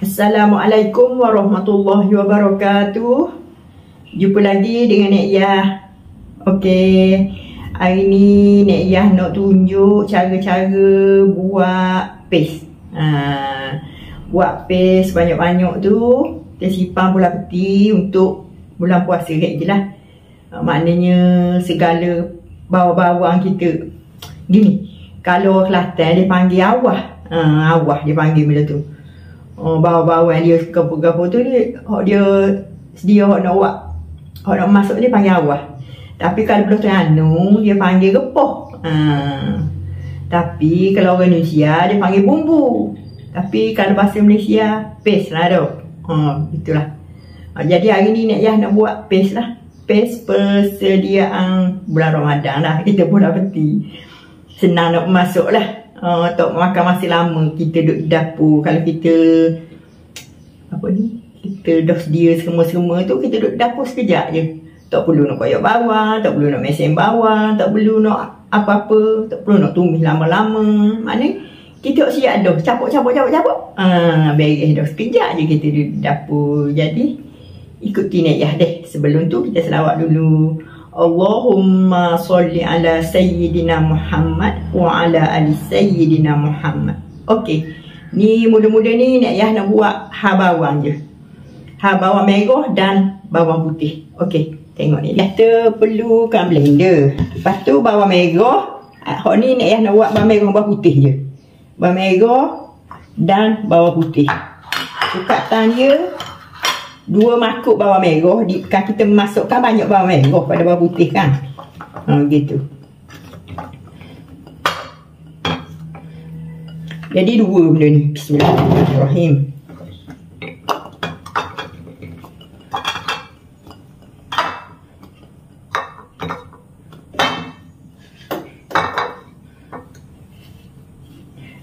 Assalamualaikum warahmatullahi wabarakatuh. Jumpa lagi dengan Nek Yah. Okey. Hari ni Nek Yah nak tunjuk cara-cara buat paste. Ha, buat paste banyak-banyak tu. Kita simpan bulan peti untuk bulan puasa kat je lah. Ha, maknanya segala bawah-bawah kita. Gini. Kalau Kelantan dia panggil awah. Ha, awah dia panggil bila tu oh, bawah-bawah dia gapo-gapo tu dia hok dia sedia hok nak buat. Hok nak masuk dia panggil awal tapi kalau belum Terengganu dia panggil gepoh. Ha. tapi kalau orang Indonesia dia panggil bumbu. Tapi kalau bahasa Malaysia paste lah tu. Ha, itulah. Ha, jadi hari ni nak ya nak buat paste lah. Paste persediaan bulan Ramadan lah. Kita pun dah peti. Senang nak masuk lah uh, untuk makan masih lama. Kita duduk di dapur. Kalau kita apa ni? Kita dah sedia semua-semua tu kita duduk dapur sekejap je. Tak perlu nak koyak bawah tak perlu nak mesin bawah tak perlu nak apa-apa tak perlu nak tumis lama-lama. Mana kita siap dah capuk capuk capuk capuk ah beres dah sekejap je kita duduk di dapur. Jadi ikuti nak ya deh. Sebelum tu kita selawat dulu Allahumma salli ala Sayyidina Muhammad wa ala ali Sayyidina Muhammad. Okey. Ni muda-muda ni nak ya nak buat ha bawang je. Ha bawang merah dan bawang putih. Okey. Tengok ni. Kita perlukan blender. Lepas tu bawang merah. Hak ni nak ya nak buat bawang merah bawang putih je. Bawang merah dan bawang putih. Buka tan dia dua makuk bawang merah di, kan kita masukkan banyak bawang merah pada bawang putih kan? Ha, gitu. Jadi dua benda ni. Bismillahirrahmanirrahim.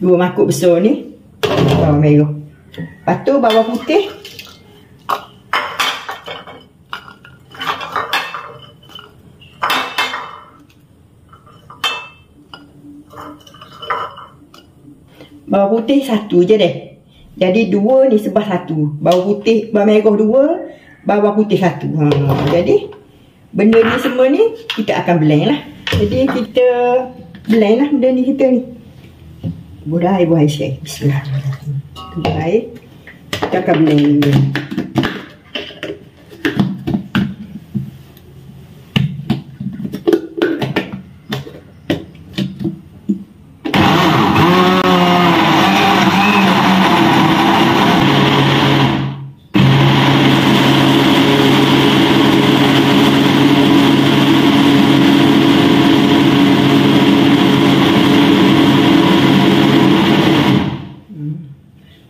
Dua makuk besar ni bawang merah. Lepas tu bawang putih bawang putih satu je deh. Jadi dua ni sebab satu. Bawang putih, bawang merah dua, bawang putih satu. Ha, jadi benda ni semua ni kita akan blend lah. Jadi kita blend lah benda ni kita ni. Budah ibu Aisyah. Bismillahirrahmanirrahim. Baik. Kita akan blend.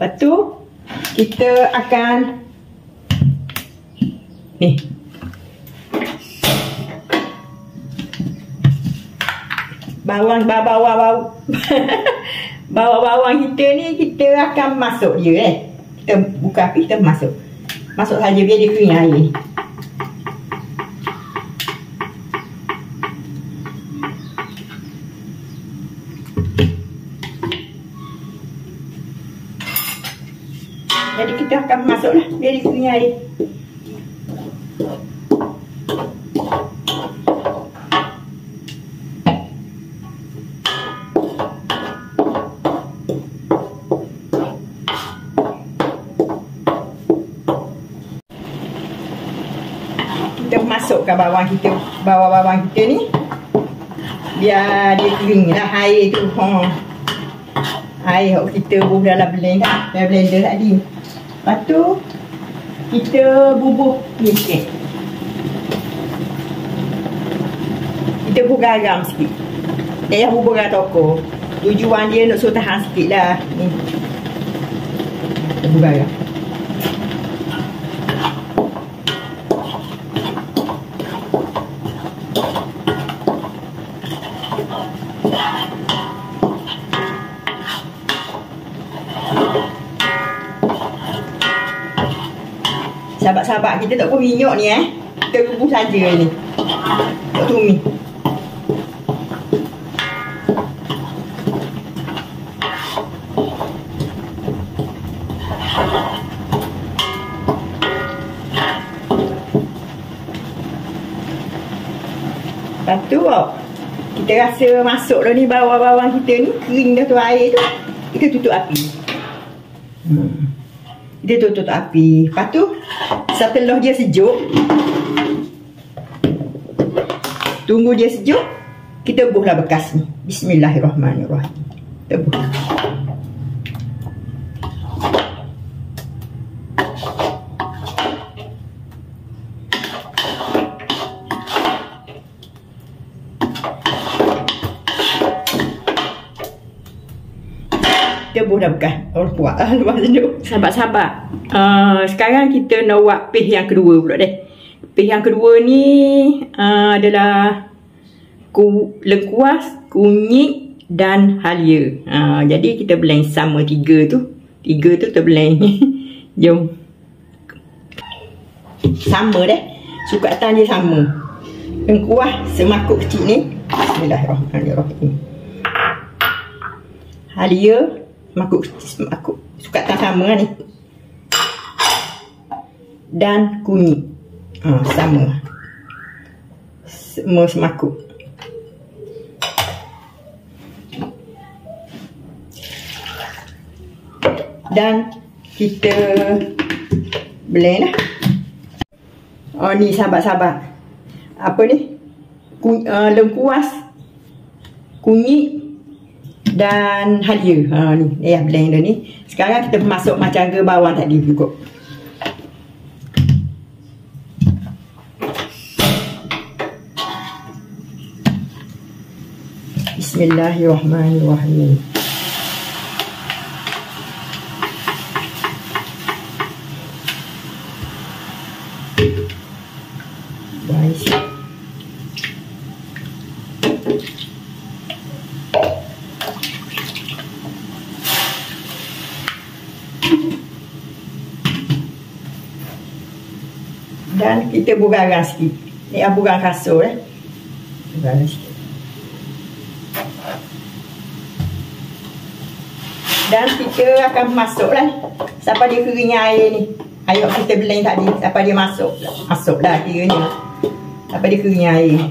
Lepas tu kita akan ni. Bawang bawang bawang bawang. Bawang kita ni kita akan masuk dia eh. Kita buka api kita masuk. Masuk saja biar dia kering air Jadi kita akan masuklah kering air. Kita masukkan bawang kita, bawang-bawang kita ni. Biar dia kering lah air tu. Ha. Air kita bubuh dalam blender, dalam blender tadi. Lepas tu kita bubuh ni sikit. Kita bubuh garam sikit. Yang bubuh garam toko. Tujuan dia nak suruh tahan sikit lah. Ni. Bubuh garam. kita tak pun minyak ni eh. Kita rebus saja ni. Tak tumis. Lepas tu oh, kita rasa masuk dah ni bawang-bawang kita ni kering dah tu air tu kita tutup api. Hmm. Tutup api. Lepas tu setelah dia sejuk tunggu dia sejuk kita buhlah bekas ni. Bismillahirrahmanirrahim. Kita kita pun dah bukan orang kuat lah lepas tu. Sabar-sabar. Uh, sekarang kita nak buat pih yang kedua pula deh. Pih yang kedua ni uh, adalah ku, lengkuas, kunyit dan halia. Uh, jadi kita blend sama tiga tu. Tiga tu kita blend. Jom. Sama deh. Sukatan dia sama. Lengkuas semakuk kecil ni. Bismillahirrahmanirrahim. Halia makuk makuk suka tak sama ni? Dan kunyit ha, sama. Semua semakuk dan kita blend lah. Oh ni sahabat-sahabat. Apa ni? Kun, uh, lengkuas. Kunyit dan halia. Ha ni, ya blender ni. Sekarang kita masuk macam ke bawang tadi juga. Bismillahirrahmanirrahim. Dan kita bugarang sikit. Ni bugang kasur eh. Bugarang sikit. Dan kita akan masuk lah. Sampai dia kering air ni. Air kita blend tadi. Sampai dia masuk. Masuk dah kiranya. Sampai dia kering air ni.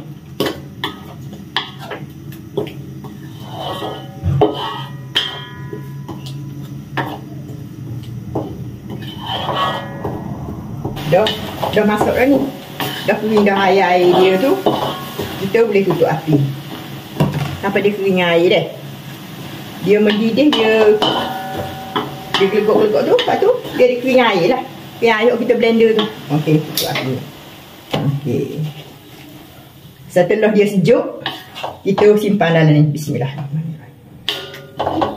dah dah masuk dah ni dah kering dah air-air dia tu kita boleh tutup api. Sampai dia kering air dah dia mendidih dia dia gelegok-gelegok tu lepas tu dia ada kering air lah. Kering air kita blender tu. Ok tutup api ok setelah dia sejuk kita simpan dalam ni. Bismillahirrahmanirrahim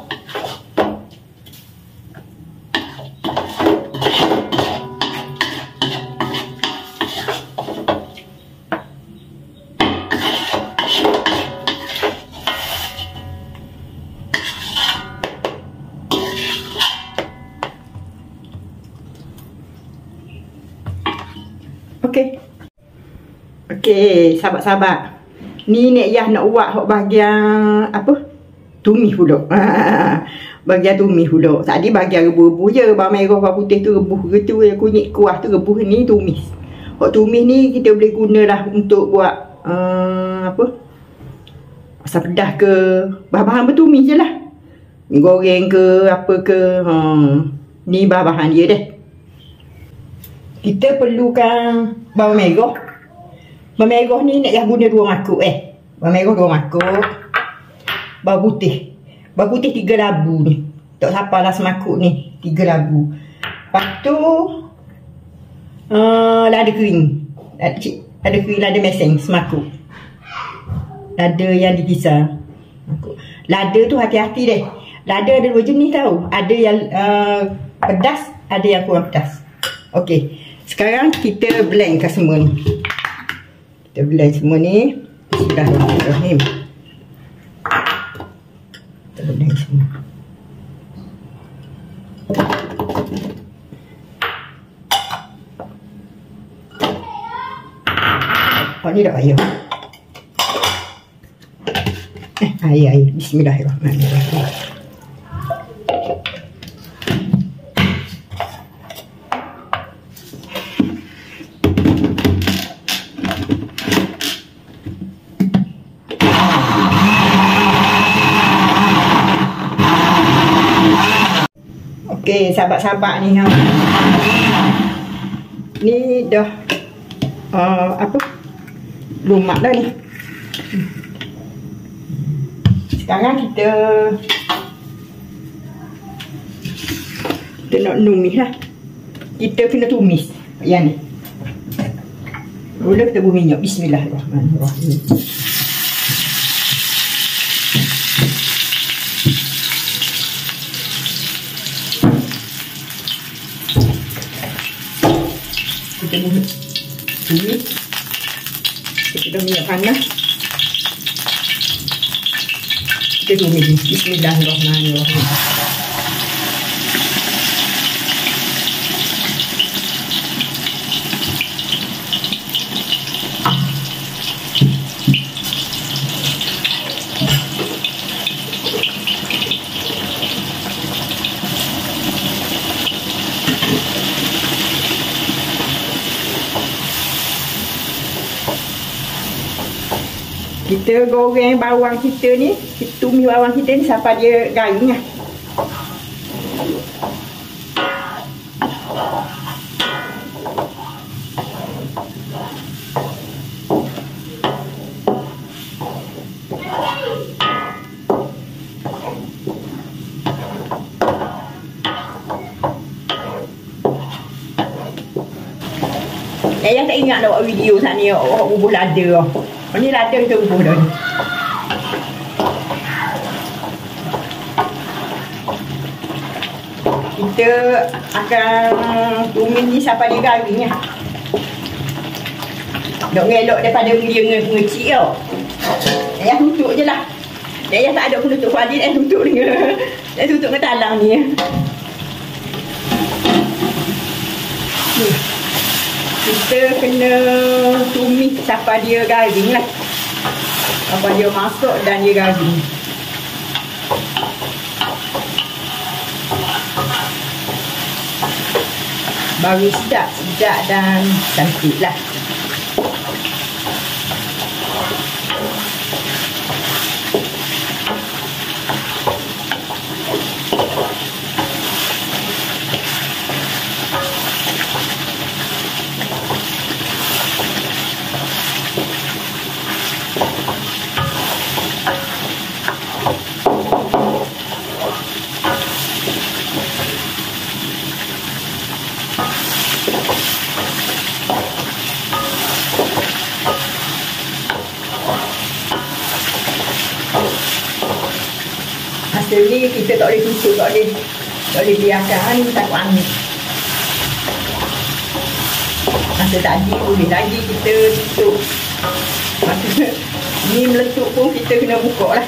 Okey. Okey, sahabat-sahabat. Ni Nek Yah nak buat hok bahagian apa? Tumis pula. bahagian tumis pula. Tadi bahagian rebuh-rebuh je. Bawang merah, bawang putih tu rebuh gitu. Kunyit kuah tu rebuh ni tumis. Hok tumis ni kita boleh gunalah untuk buat uh, apa? Asam pedas ke. Bahan-bahan bertumis je lah. Goreng ke, apa ke. Hmm. Ni bahan-bahan dia deh kita perlukan bawang merah. Bawang merah ni nak guna dua makuk eh. Bawang merah dua makuk. Bawang putih. Bawang putih tiga labu ni. Tak siapa lah semakuk ni. Tiga labu. Lepas tu. Uh, lada kering. Lada, lada kering, lada meseng semakuk. Lada yang dipisah. Lada tu hati-hati deh. Lada ada dua jenis tau. Ada yang uh, pedas, ada yang kurang pedas. Okey. Sekarang kita blendkan semua ni. Kita blend semua ni. Bismillahirrahmanirrahim. Kita blend semua. Oh ni dah air. Eh, air, air. Bismillahirrahmanirrahim. Okey, sahabat-sahabat ni ha. Ni dah uh, apa? Lumak dah ni. Sekarang kita kita nak numis lah. Kita kena tumis yang ni. Mula kita buat minyak. Bismillahirrahmanirrahim. Buat tumis. Kita minyak panas. Kita tumis. Bismillahirrahmanirrahim. Kita goreng bawang kita ni kita tumis bawang kita ni sampai dia garing lah. Ayah tak ingat nak buat video saat ni Orang bubuh lada Oh, ni lada kita bubuh dah ni. Kita akan tumis ni sampai dia garing lah. Dok ngelok daripada dia ngecik tau. Ayah tutup je lah. Ayah tak ada penutup kuali, ayah tutup dengan ayah tutup dengan talang. Ni kita kena tumis sampai dia garing lah. Sampai dia masuk dan dia garing baru sedap sedap dan cantik lah Hasil ni kita tak boleh tutup, tak boleh tak boleh biarkan ni takut angin. Masa tadi boleh lagi kita tutup. Masa ni meletup pun kita kena buka lah.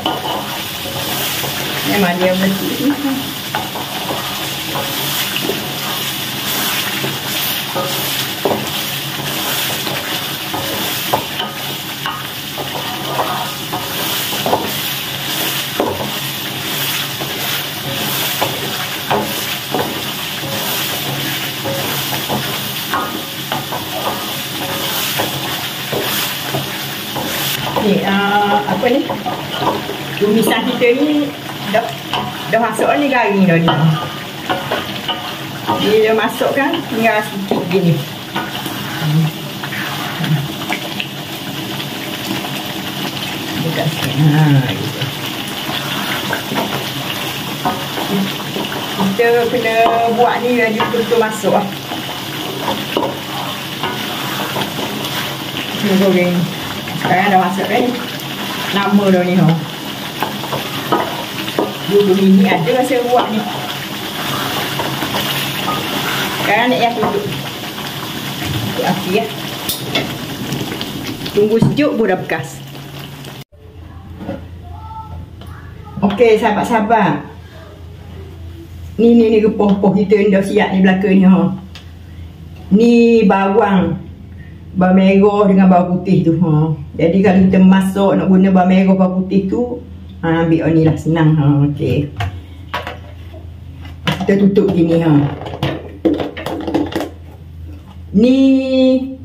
Memang dia meletup Tumisan kita ni dah, dah masuk ni garing dah ni. Bila masuk kan tinggal sedikit gini. Buka sikit. Ha, kita kena buat ni lagi betul-betul masuk lah. Kena goreng. Sekarang dah masuk kan. Eh? Nama dah ni. Ha. Oh. Dua bumi ni ada rasa ruak ni. Sekarang nak yang tutup Tutup api ya. Tunggu sejuk pun dah bekas. Okey sahabat-sahabat Ni ni ni kepoh-poh kita ni dah siap ni belakang ni ha. Ni bawang. Bawang merah dengan bawang putih tu ha. Jadi kalau kita masuk nak guna bawang merah bawang putih tu ha, ambil ni lah senang ha. Okey. Kita tutup gini ha. Ni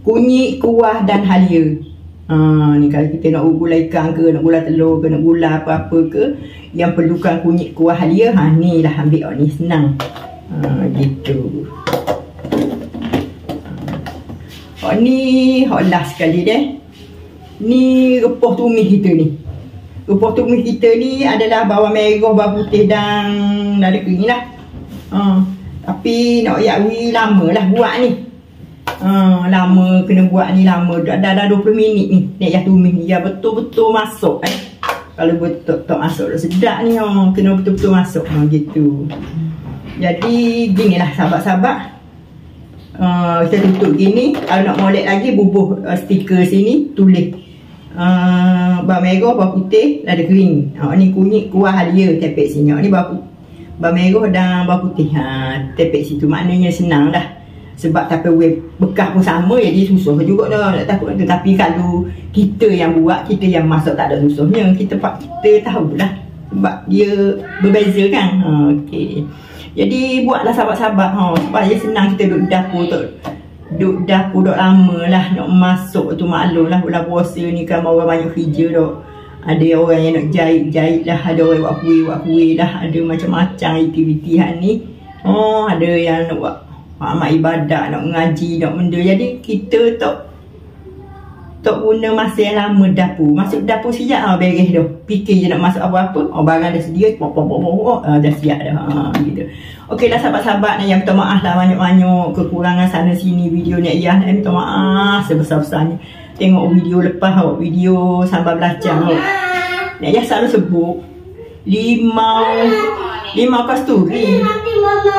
kunyit, kuah dan halia. Ha, ni kalau kita nak gula ikan ke, nak gula telur ke, nak gula apa-apa ke yang perlukan kunyit, kuah, halia, ha ni lah ambil ni senang. Ha, gitu. Hak ni hak last sekali deh. Ni repoh tumis kita ni. Repoh tumis kita ni adalah bawang merah, bawang putih dan nada kering lah. Ha. Tapi nak yakwi lama lah buat ni. Ha, lama kena buat ni lama. Dah, dah, dah 20 minit ni. Nak yak tumis ni. Ya betul-betul masuk eh. Kalau betul-betul masuk dah sedap ni. Ha. Kena betul-betul masuk. Ha, gitu. Jadi gini lah sahabat-sahabat. Uh, kita tutup gini kalau nak molek lagi bubuh uh, stiker sini tulis uh, bawang merah bawang putih lada kering. Uh, ni kunyit kuah halia tepek sini ni bawang, bawang merah dan bawang putih. Ha, tepek situ. Maknanya senang dah. Sebab tapi web bekas pun sama jadi susah juga dah. Tak takut. Tu tapi kalau kita yang buat kita yang masak tak ada susahnya kita pak kita tahulah sebab dia berbeza kan ha, okey. Jadi buatlah sahabat-sahabat ha, Supaya senang kita duduk dapur Duduk dapur duduk lama lah Nak masuk tu maklum lah. Bulan puasa ni kan orang banyak kerja tu Ada orang yang nak jahit-jahit lah Ada orang buat kuih, buat kuih lah. Ada macam-macam aktiviti hari ni. Oh, ada yang nak buat amat ibadat, nak mengaji, nak benda. Jadi kita tak tak guna masa yang lama dapur Masuk dapur siap ah beres dah Fikir je nak masuk apa-apa Oh barang dah sedia pop, pop, pop, pop, pop. Ah, Dah siap dah ha, gitu. Okey lah sahabat-sahabat Yang minta maaf lah banyak-banyak Kekurangan sana sini video ni Ya nak minta maaf sebesar-besarnya Tengok video lepas oh, Video sambal belacan oh. Nek ya selalu sebut Limau Limau kasturi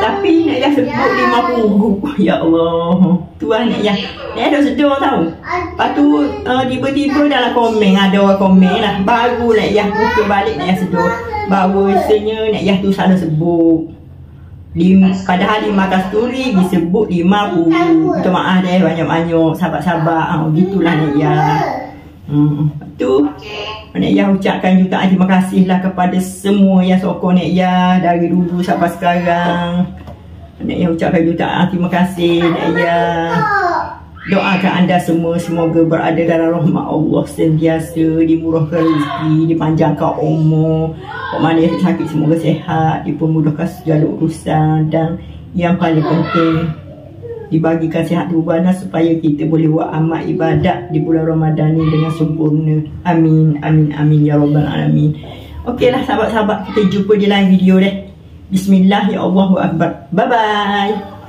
Tapi Nek ya sebut limau pugu Ya Allah. Tuan Nek ya Nek ada sedar tau. Lepas tu uh, Tiba-tiba dalam komen Ada orang komen lah. Baru Nek ya buka balik Nek ya sedar. Bahawa rasanya Nek ya tu salah sebut. Lima, padahal lima kasturi disebut lima pugu Minta maaf deh banyak-banyak. Sahabat-sahabat oh, Gitulah Nek ya Hmm, tu Nek Yah ucapkan juga terima kasih lah kepada semua yang sokong Nek Yah dari dulu sampai sekarang. Nek Yah ucapkan juga terima kasih Nek Yah. Doakan anda semua semoga berada dalam rahmat Allah sentiasa dimurahkan rezeki, dipanjangkan umur. Kok mana yang sakit semoga sehat, dipermudahkan segala urusan dan yang paling penting dibagikan sihat tubuh supaya kita boleh buat amal ibadat di bulan Ramadan ni dengan sempurna. Amin, amin, amin ya rabbal alamin. Okeylah sahabat-sahabat, kita jumpa di lain video deh. Bismillah ya Allahu akbar. Bye bye.